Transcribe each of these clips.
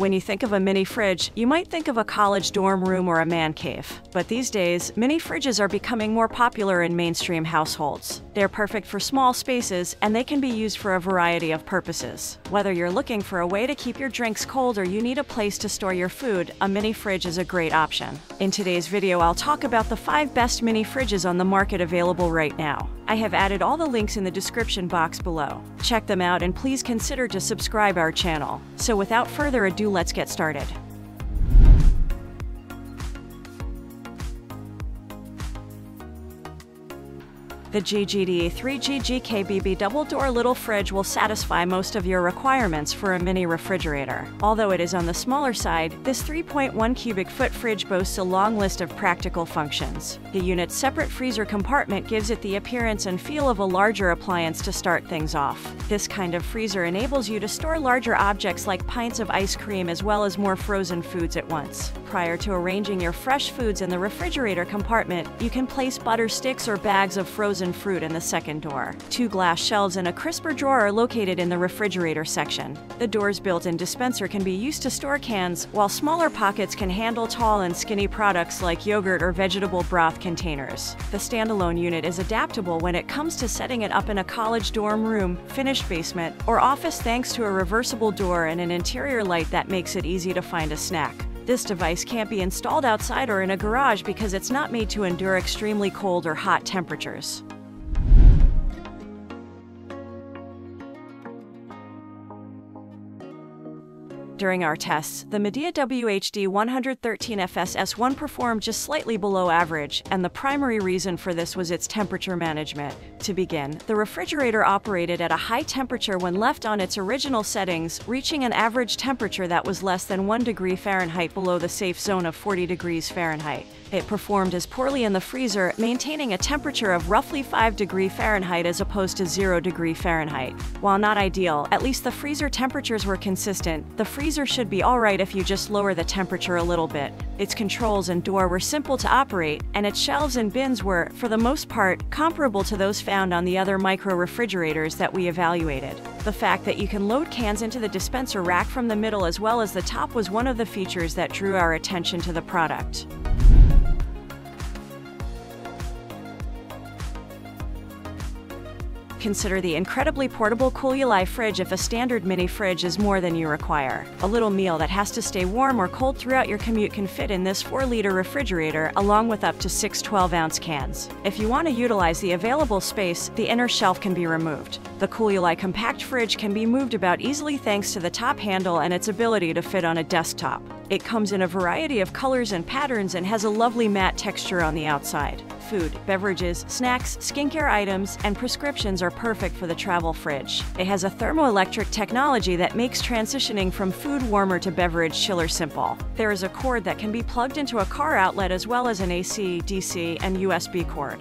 When you think of a mini fridge, you might think of a college dorm room or a man cave. But these days, mini fridges are becoming more popular in mainstream households. They're perfect for small spaces and they can be used for a variety of purposes. Whether you're looking for a way to keep your drinks cold or you need a place to store your food, a mini fridge is a great option. In today's video, I'll talk about the 5 best mini fridges on the market available right now. I have added all the links in the description box below. Check them out and please consider to subscribe our channel. So without further ado, let's get started. The GGDA 3GGKBB double door little fridge will satisfy most of your requirements for a mini refrigerator. Although it is on the smaller side, this 3.1 cubic foot fridge boasts a long list of practical functions. The unit's separate freezer compartment gives it the appearance and feel of a larger appliance to start things off. This kind of freezer enables you to store larger objects like pints of ice cream as well as more frozen foods at once. Prior to arranging your fresh foods in the refrigerator compartment, you can place butter sticks or bags of frozen fruit in the second door. Two glass shelves and a crisper drawer are located in the refrigerator section. The door's built-in dispenser can be used to store cans, while smaller pockets can handle tall and skinny products like yogurt or vegetable broth containers. The standalone unit is adaptable when it comes to setting it up in a college dorm room, finished basement, or office thanks to a reversible door and an interior light that makes it easy to find a snack. This device can't be installed outside or in a garage because it's not made to endure extremely cold or hot temperatures. During our tests, the Midea WHD 113FS S1 performed just slightly below average, and the primary reason for this was its temperature management. To begin, the refrigerator operated at a high temperature when left on its original settings, reaching an average temperature that was less than 1 degree Fahrenheit below the safe zone of 40 degrees Fahrenheit. It performed as poorly in the freezer, maintaining a temperature of roughly 5 degree Fahrenheit as opposed to 0 degree Fahrenheit. While not ideal, at least the freezer temperatures were consistent. The freezer should be alright if you just lower the temperature a little bit. Its controls and door were simple to operate, and its shelves and bins were, for the most part, comparable to those found on the other micro refrigerators that we evaluated. The fact that you can load cans into the dispenser rack from the middle as well as the top was one of the features that drew our attention to the product. Consider the incredibly portable Cooluli fridge if a standard mini fridge is more than you require. A little meal that has to stay warm or cold throughout your commute can fit in this 4-liter refrigerator along with up to 6 12-ounce cans. If you want to utilize the available space, the inner shelf can be removed. The Cooluli compact fridge can be moved about easily thanks to the top handle and its ability to fit on a desktop. It comes in a variety of colors and patterns and has a lovely matte texture on the outside. Food, beverages, snacks, skincare items, and prescriptions are perfect for the travel fridge. It has a thermoelectric technology that makes transitioning from food warmer to beverage chiller simple. There is a cord that can be plugged into a car outlet as well as an AC, DC, and USB cord.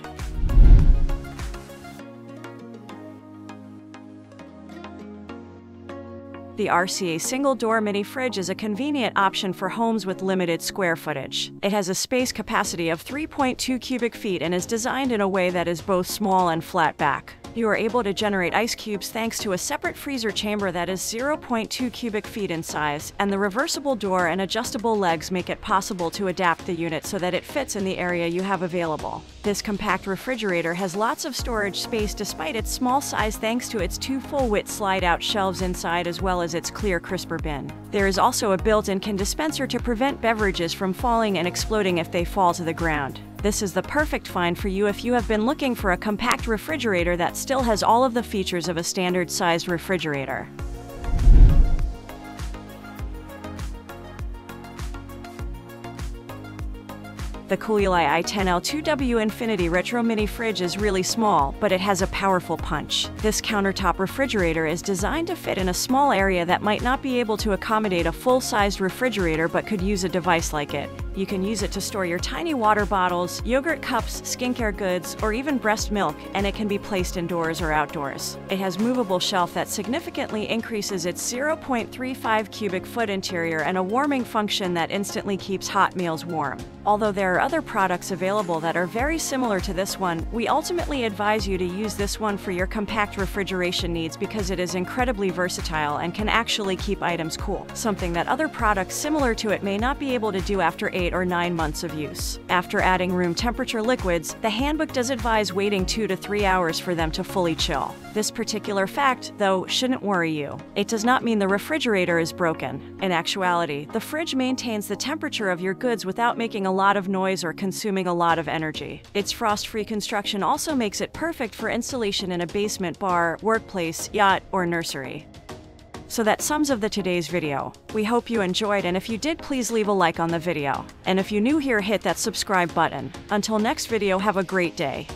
The RCA single door mini fridge is a convenient option for homes with limited square footage. It has a space capacity of 3.2 cubic feet and is designed in a way that is both small and flat back. You are able to generate ice cubes thanks to a separate freezer chamber that is 0.2 cubic feet in size, and the reversible door and adjustable legs make it possible to adapt the unit so that it fits in the area you have available. This compact refrigerator has lots of storage space despite its small size thanks to its two full-width slide-out shelves inside as well as its clear crisper bin. There is also a built-in can dispenser to prevent beverages from falling and exploding if they fall to the ground. This is the perfect find for you if you have been looking for a compact refrigerator that still has all of the features of a standard-sized refrigerator. The Cooluli i10L2W Infinity Retro Mini Fridge is really small, but it has a powerful punch. This countertop refrigerator is designed to fit in a small area that might not be able to accommodate a full-sized refrigerator but could use a device like it. You can use it to store your tiny water bottles, yogurt cups, skincare goods, or even breast milk, and it can be placed indoors or outdoors. It has movable shelf that significantly increases its 0.35 cubic foot interior and a warming function that instantly keeps hot meals warm. Although there are other products available that are very similar to this one, we ultimately advise you to use this one for your compact refrigeration needs because it is incredibly versatile and can actually keep items cool, something that other products similar to it may not be able to do after 8 or 9 months of use. After adding room temperature liquids, the handbook does advise waiting 2 to 3 hours for them to fully chill. This particular fact, though, shouldn't worry you. It does not mean the refrigerator is broken. In actuality, the fridge maintains the temperature of your goods without making a lot of noise or consuming a lot of energy. Its frost-free construction also makes it perfect for installation in a basement bar, workplace, yacht, or nursery. So that sums of the today's video. We hope you enjoyed and if you did please leave a like on the video. And if you're new here hit that subscribe button. Until next video have a great day.